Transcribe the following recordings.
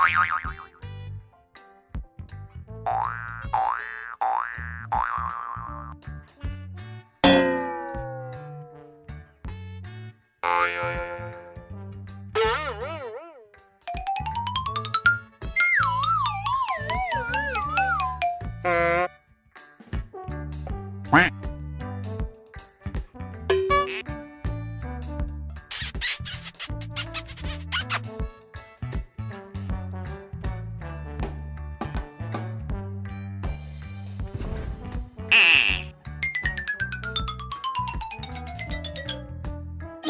Oi, oi, oi, oi.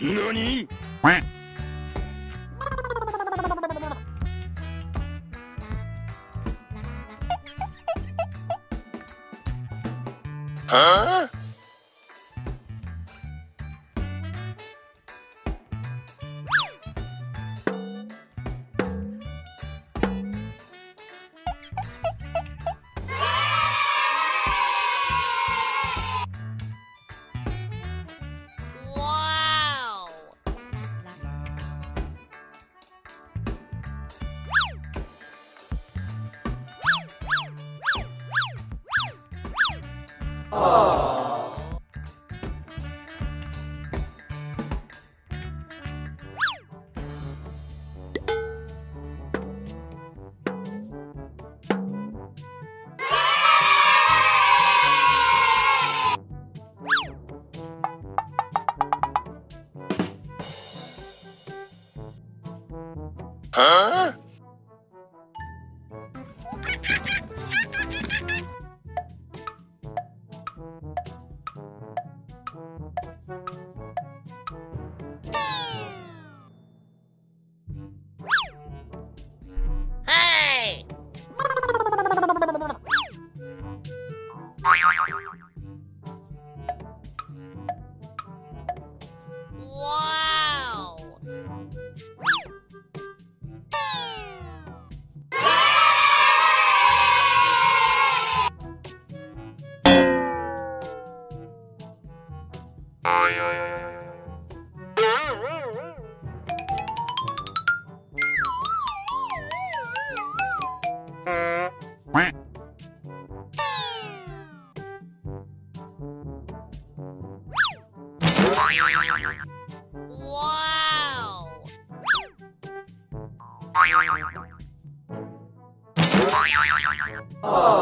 何？はあ？嗯 Oh.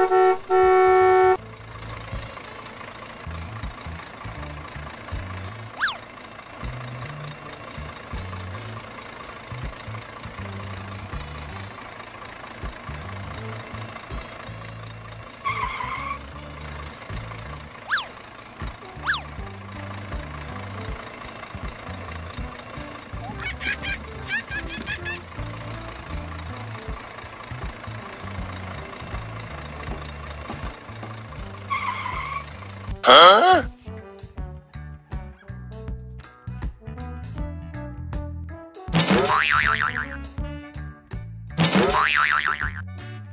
Thank you. Huh?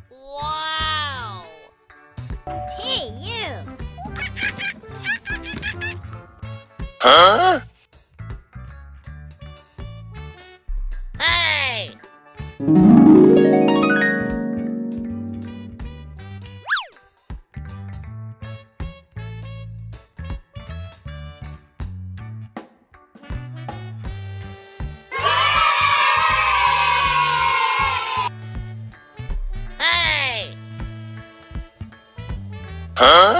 Wow! Hey, you! Huh? Hey! Huh?